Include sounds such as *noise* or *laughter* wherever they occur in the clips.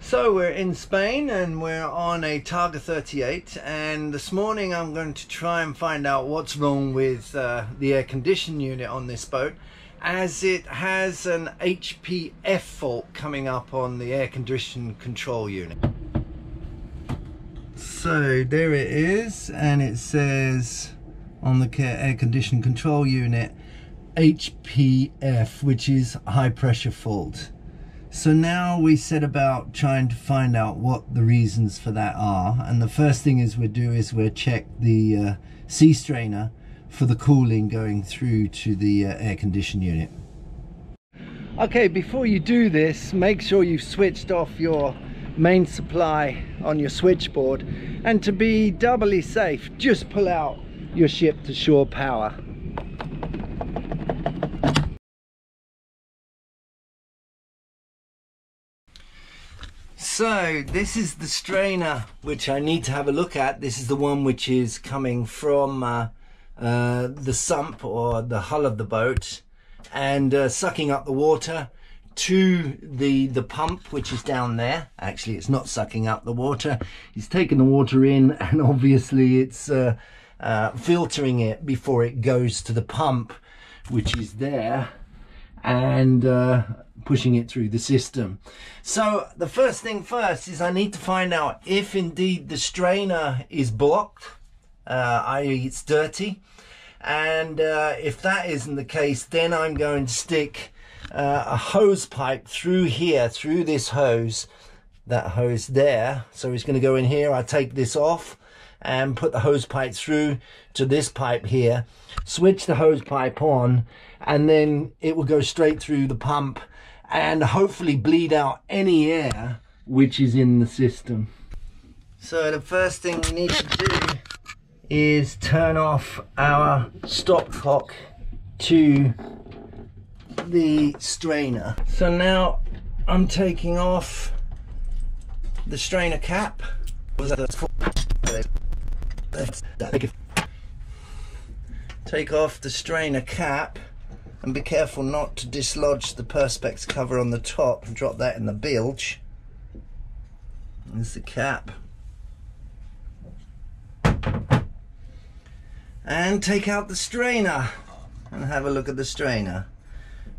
So we're in Spain and we're on a Targa 38 and this morning I'm going to try and find out what's wrong with uh, the air conditioning unit on this boat as it has an HPF fault coming up on the air condition control unit. So there it is and it says on the air condition control unit HPF which is high pressure fault. So now we set about trying to find out what the reasons for that are. And the first thing is we do is we'll check the uh, sea strainer for the cooling going through to the uh, air condition unit. Okay, before you do this, make sure you've switched off your main supply on your switchboard. And to be doubly safe, just pull out your ship to shore power. So this is the strainer which I need to have a look at. This is the one which is coming from uh, uh, the sump or the hull of the boat and uh, sucking up the water to the the pump which is down there. Actually it's not sucking up the water. It's taking the water in *laughs* and obviously it's uh, uh, filtering it before it goes to the pump which is there and uh, pushing it through the system. So the first thing first is I need to find out if indeed the strainer is blocked, uh, i.e. it's dirty. And uh, if that isn't the case, then I'm going to stick uh, a hose pipe through here, through this hose, that hose there. So it's going to go in here. I take this off and put the hose pipe through to this pipe here, switch the hose pipe on, and then it will go straight through the pump and hopefully bleed out any air which is in the system. So the first thing we need to do is turn off our stopcock to the strainer. So now I'm taking off the strainer cap. Take off the strainer cap and be careful not to dislodge the perspex cover on the top and drop that in the bilge. There's the cap. And take out the strainer and have a look at the strainer.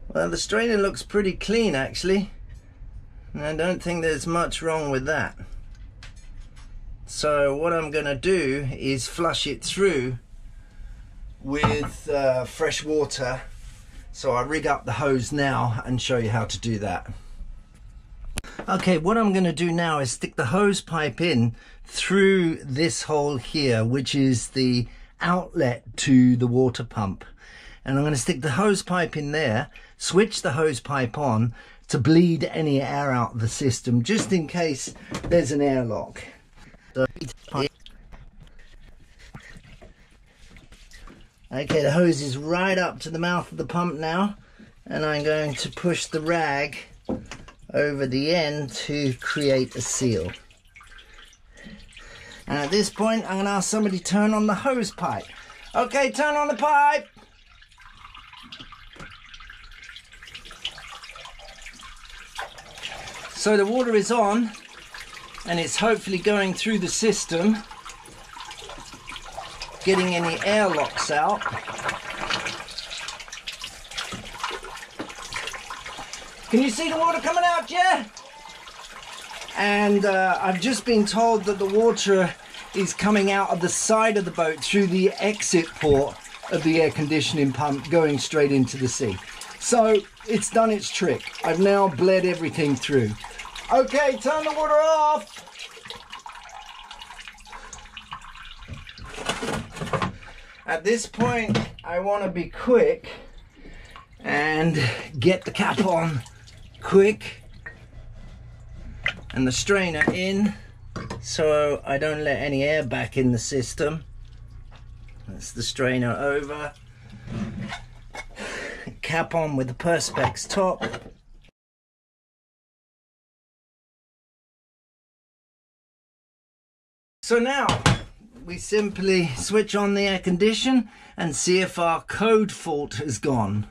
Well the strainer looks pretty clean actually. And I don't think there's much wrong with that so what I'm gonna do is flush it through with uh, fresh water so I rig up the hose now and show you how to do that. Okay, what I'm going to do now is stick the hose pipe in through this hole here, which is the outlet to the water pump. And I'm going to stick the hose pipe in there, switch the hose pipe on to bleed any air out of the system, just in case there's an airlock. Okay, the hose is right up to the mouth of the pump now, and I'm going to push the rag over the end to create a seal. And at this point, I'm going to ask somebody to turn on the hose pipe. Okay, turn on the pipe. So the water is on, and it's hopefully going through the system getting any airlocks out. Can you see the water coming out, yeah? And uh, I've just been told that the water is coming out of the side of the boat through the exit port of the air conditioning pump going straight into the sea. So it's done its trick. I've now bled everything through. Okay, turn the water off. At this point, I want to be quick and get the cap on quick and the strainer in so I don't let any air back in the system. That's the strainer over. Cap on with the Perspex top. So now, we simply switch on the air condition and see if our code fault has gone.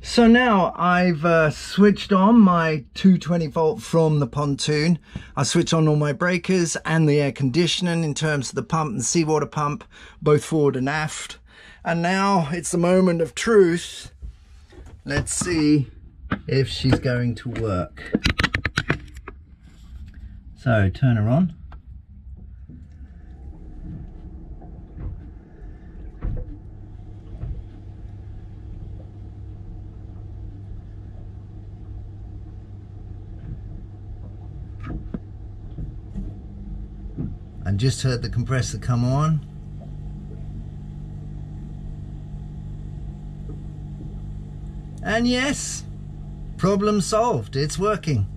So now I've uh, switched on my 220 volt from the pontoon. I switched on all my breakers and the air conditioning in terms of the pump and seawater pump, both forward and aft. And now it's the moment of truth. Let's see if she's going to work. So turn her on. I just heard the compressor come on. And yes, problem solved, it's working.